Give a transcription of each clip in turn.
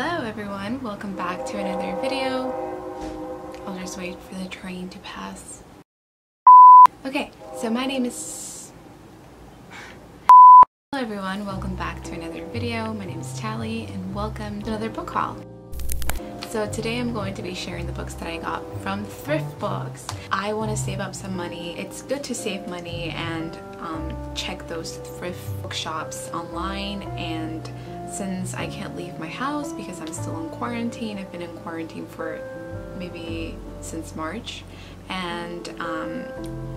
Hello everyone, welcome back to another video. I'll just wait for the train to pass. Okay, so my name is... Hello everyone, welcome back to another video. My name is Tali and welcome to another book haul. So today I'm going to be sharing the books that I got from ThriftBooks. I want to save up some money. It's good to save money and um, check those thrift bookshops online and since I can't leave my house because I'm still in quarantine, I've been in quarantine for maybe since March and um,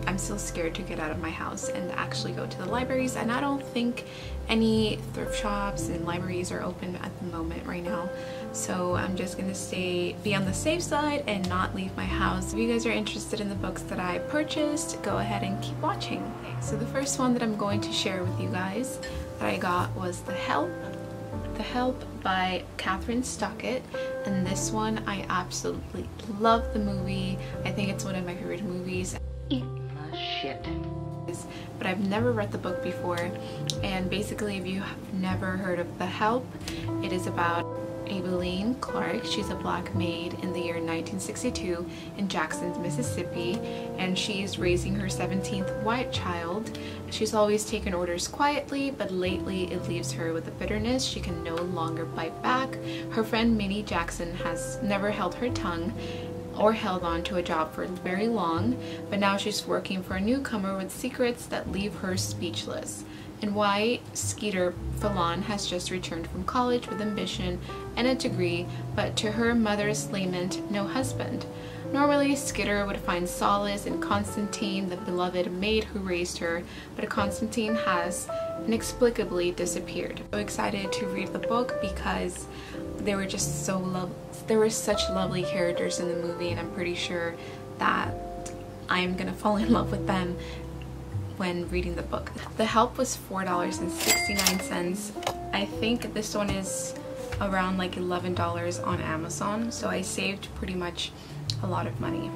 I'm still scared to get out of my house and actually go to the libraries and I don't think any thrift shops and libraries are open at the moment right now so I'm just gonna stay be on the safe side and not leave my house. If you guys are interested in the books that I purchased go ahead and keep watching. So the first one that I'm going to share with you guys that I got was The Help Help by Kathryn Stockett and this one I absolutely love the movie. I think it's one of my favorite movies. Eat the shit. But I've never read the book before and basically if you have never heard of The Help, it is about Aibileen Clark. She's a black maid in the year 1962 in Jackson, Mississippi, and she's raising her 17th white child. She's always taken orders quietly, but lately it leaves her with a bitterness she can no longer bite back. Her friend Minny Jackson has never held her tongue or held on to a job for very long, but now she's working for a newcomer with secrets that leave her speechless and why Skeeter Phelan has just returned from college with ambition and a degree, but to her mother's lament, no husband. Normally, Skeeter would find solace in Constantine, the beloved maid who raised her, but Constantine has inexplicably disappeared. So excited to read the book because they were just so love there were such lovely characters in the movie and I'm pretty sure that I'm gonna fall in love with them when reading the book. The Help was $4.69. I think this one is around like $11 on Amazon, so I saved pretty much a lot of money.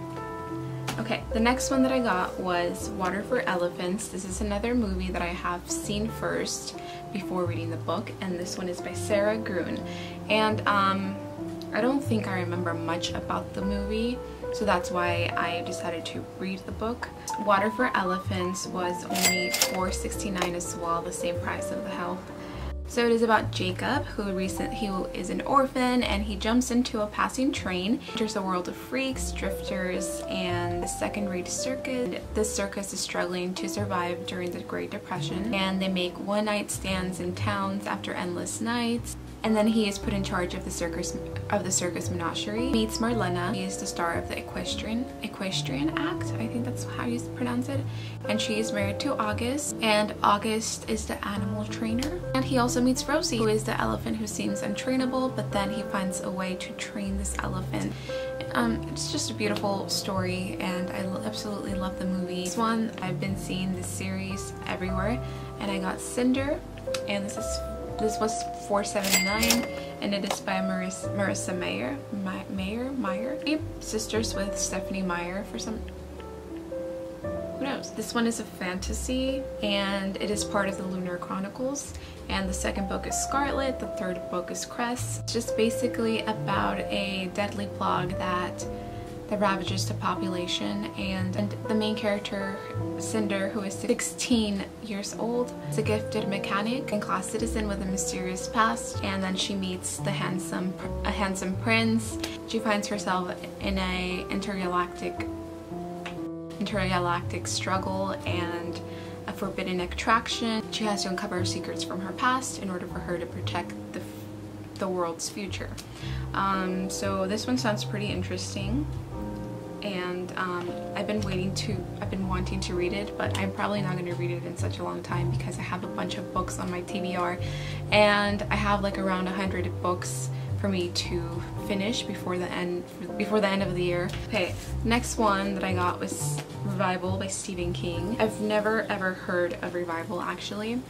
Okay, the next one that I got was Water for Elephants. This is another movie that I have seen first before reading the book, and this one is by Sara Gruen. And um, I don't think I remember much about the movie, so that's why I decided to read the book. Water for Elephants was only $4.69 as well, the same price of The Help. So it is about Jacob, who recent he is an orphan and he jumps into a passing train, enters a world of freaks, drifters, and the second-rate circus. This circus is struggling to survive during the Great Depression, and they make one-night stands in towns after endless nights and then he is put in charge of the circus of the circus menagerie. Meets Marlena. He is the star of the Equestrian Equestrian Act. I think that's how you pronounce it. And she is married to August, and August is the animal trainer. And he also meets Rosie, who is the elephant who seems untrainable, but then he finds a way to train this elephant. Um, it's just a beautiful story and I absolutely love the movie. This one, I've been seeing this series everywhere and I got Cinder and this is this was $4.79 and it is by Marissa, Marissa Mayer. My, Mayer? Meyer? Sisters with Stephenie Meyer for some who knows? This one is a fantasy and it is part of the Lunar Chronicles and the second book is Scarlet, the third book is Cress. It's just basically about a deadly plague that that ravages the population and, and the main character Cinder who is 16 years old is a gifted mechanic and class citizen with a mysterious past and then she meets the handsome a handsome prince. She finds herself in a intergalactic intergalactic struggle and a forbidden attraction. She has to uncover secrets from her past in order for her to protect the the world's future. Um, so this one sounds pretty interesting and um, I've been waiting to, I've been wanting to read it, but I'm probably not going to read it in such a long time because I have a bunch of books on my TBR and I have like around 100 books for me to finish before the end before the end of the year. Okay, next one that I got was Revival by Stephen King. I've never ever heard of Revival actually.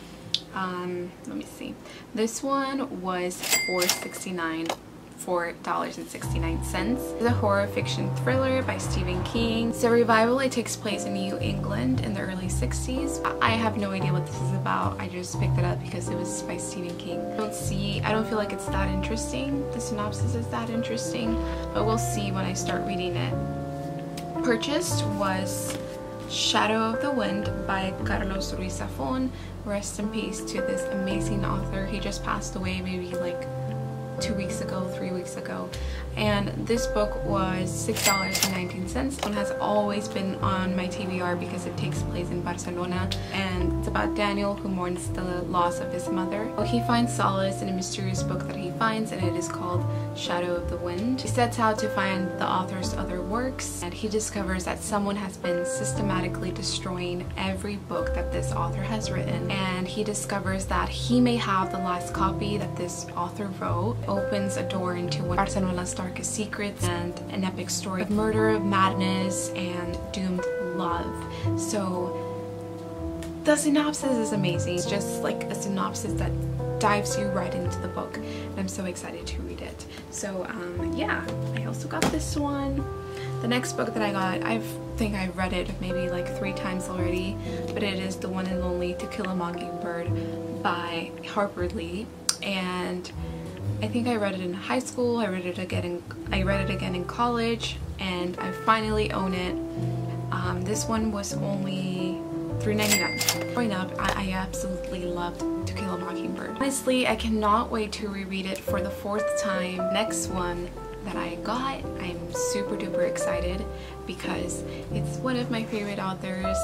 Um, let me see. This one was 4.69 $4.69. It's a horror fiction thriller by Stephen King. It's a revival. It takes place in New England in the early 60s. I have no idea what this is about. I just picked it up because it was by Stephen King. I don't see, I don't feel like it's that interesting. The synopsis is that interesting, but we'll see when I start reading it. Purchased was Shadow of the Wind by Carlos Ruiz Zafón. Rest in peace to this amazing author. He just passed away maybe like two weeks ago, three weeks ago. And this book was $6.19. One has always been on my TBR because it takes place in Barcelona. And it's about Daniel who mourns the loss of his mother. He finds solace in a mysterious book that he finds and it is called Shadow of the Wind. He sets out to find the author's other works and he discovers that someone has been systematically destroying every book that this author has written. And he discovers that he may have the last copy that this author wrote opens a door into one of darkest secrets and an epic story of murder, madness, and doomed love. So the synopsis is amazing. It's just like a synopsis that dives you right into the book. I'm so excited to read it. So um, yeah, I also got this one. The next book that I got, I think I've read it maybe like three times already, but it is The One and Only To Kill a Mockingbird by Harper Lee. And I think I read it in high school, I read it again in, I read it again in college, and I finally own it. Um, this one was only $3.99. Growing up, I, I absolutely loved To Kill a Mockingbird. Honestly, I cannot wait to reread it for the fourth time. Next one that I got, I'm super duper excited because it's one of my favorite authors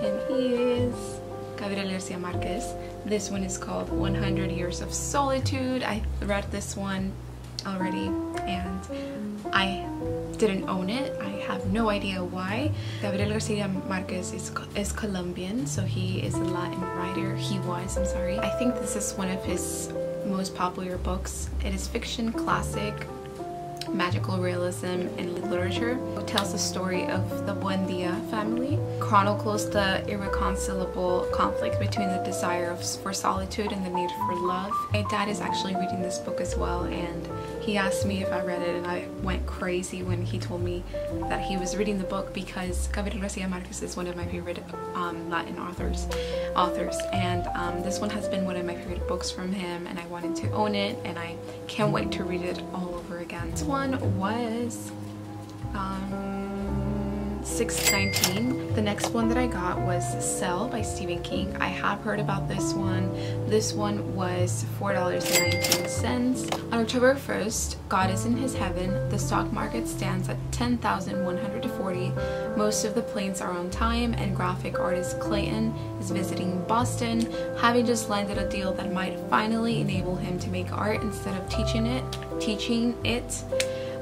and he is Gabriel Garcia Marquez. This one is called 100 Years of Solitude. I read this one already and I didn't own it. I have no idea why. Gabriel Garcia Marquez is, is Colombian, so he is a Latin writer. He was, I'm sorry. I think this is one of his most popular books. It is fiction, classic, magical realism in literature. It tells the story of the Buendia family, chronicles the irreconcilable conflict between the desire for solitude and the need for love. My dad is actually reading this book as well and he asked me if I read it and I went crazy when he told me that he was reading the book because Gabriel Garcia Marquez is one of my favorite um, Latin authors authors and um, this one has been one of my favorite books from him and I wanted to own it and I can't wait to read it all This one was um, 6.19. The next one that I got was Cell by Stephen King. I have heard about this one. This one was $4.19. On October 1st, God is in his heaven. The stock market stands at 10,140. Most of the planes are on time and graphic artist Clayton is visiting Boston, having just landed a deal that might finally enable him to make art instead of teaching it, teaching it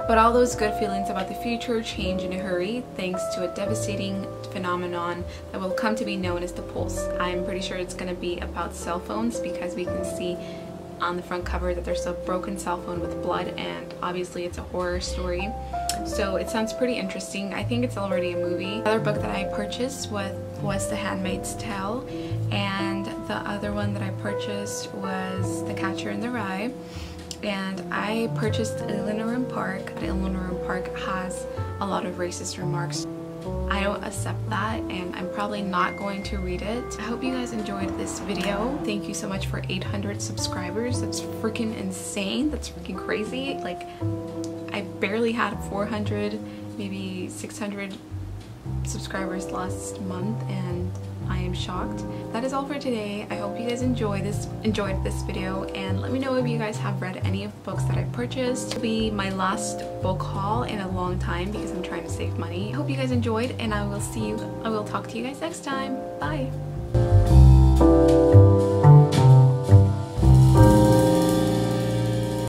but all those good feelings about the future change in a hurry thanks to a devastating phenomenon that will come to be known as the pulse. I'm pretty sure it's going to be about cell phones because we can see on the front cover that there's a broken cell phone with blood and obviously it's a horror story. So it sounds pretty interesting. I think it's already a movie. Another book that I purchased was, was The Handmaid's Tale and the other one that I purchased was The Catcher in the Rye and I purchased Eleanor Park. Eleanor Park has a lot of racist remarks. I don't accept that and I'm probably not going to read it. I hope you guys enjoyed this video. Thank you so much for 800 subscribers. That's freaking insane. That's freaking crazy. Like, I barely had 400, maybe 600 subscribers last month and I am shocked. That is all for today. I hope you guys enjoy this enjoyed this video and let me know if you guys have read any of the books that I purchased. It'll be my last book haul in a long time because I'm trying to save money. I hope you guys enjoyed and I will see you I will talk to you guys next time. Bye!